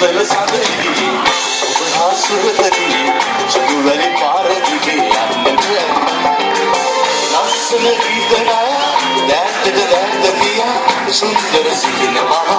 ಬಲ ಸಾಧನೆಗೆ ಸುರತರಿಗೆ ಸುಗುವರಿ ಪಾರದಿಗೆ ಅಂದರೆ ನಸನ ಗೀತನ ದಾಂತದ ದಾಂತದಿಯ ಸುಂದರ ಸಿಗಿನ ಮಹಾ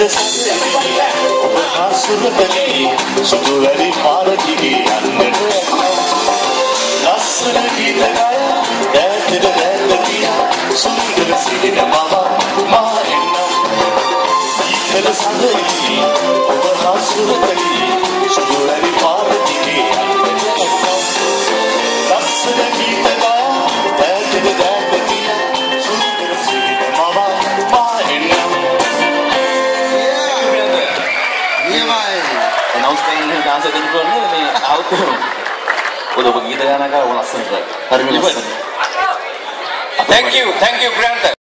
I'm not sure if I'm going to ඉන්න ඩාන්ස් එකකින් කරන්නේ මේ ආවුත් ඔය ඔබ ගීත ගානක ඔය ලස්සනට හරිම ලස්සනට Thank you, thank you, Grandad.